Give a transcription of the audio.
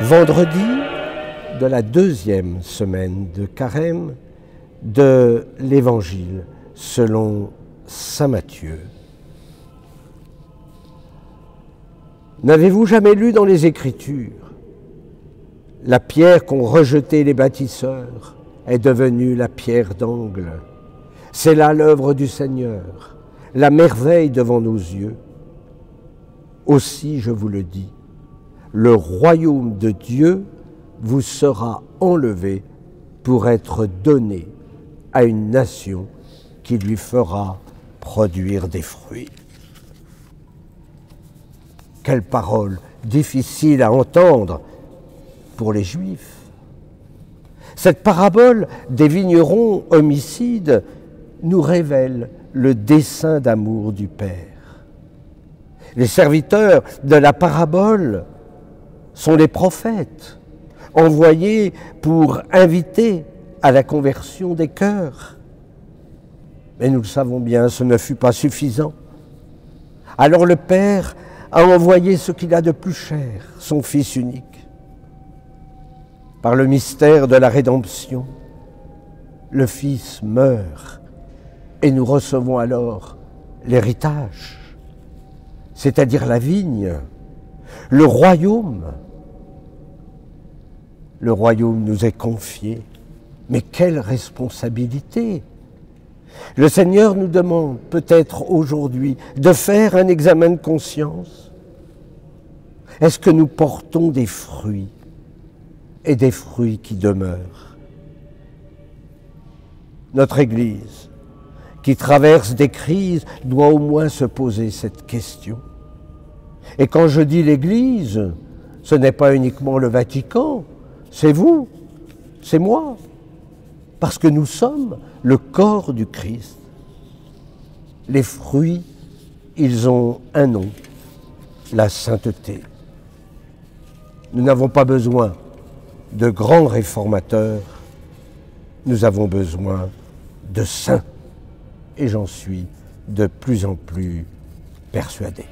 Vendredi de la deuxième semaine de carême de l'Évangile selon Saint Matthieu. N'avez-vous jamais lu dans les Écritures la pierre qu'ont rejetée les bâtisseurs est devenue la pierre d'angle. C'est là l'œuvre du Seigneur, la merveille devant nos yeux. Aussi, je vous le dis, le royaume de Dieu vous sera enlevé pour être donné à une nation qui lui fera produire des fruits. Quelle parole difficile à entendre pour les Juifs. Cette parabole des vignerons homicides nous révèle le dessein d'amour du Père. Les serviteurs de la parabole sont les prophètes envoyés pour inviter à la conversion des cœurs. Mais nous le savons bien, ce ne fut pas suffisant. Alors le Père a envoyé ce qu'il a de plus cher, son Fils unique par le mystère de la rédemption, le Fils meurt et nous recevons alors l'héritage, c'est-à-dire la vigne, le royaume. Le royaume nous est confié, mais quelle responsabilité? Le Seigneur nous demande peut-être aujourd'hui de faire un examen de conscience. Est-ce que nous portons des fruits et des fruits qui demeurent? Notre Église, qui traverse des crises, doit au moins se poser cette question. Et quand je dis l'Église, ce n'est pas uniquement le Vatican, c'est vous, c'est moi, parce que nous sommes le corps du Christ. Les fruits, ils ont un nom, la sainteté. Nous n'avons pas besoin de grands réformateurs, nous avons besoin de saints. Et j'en suis de plus en plus persuadé.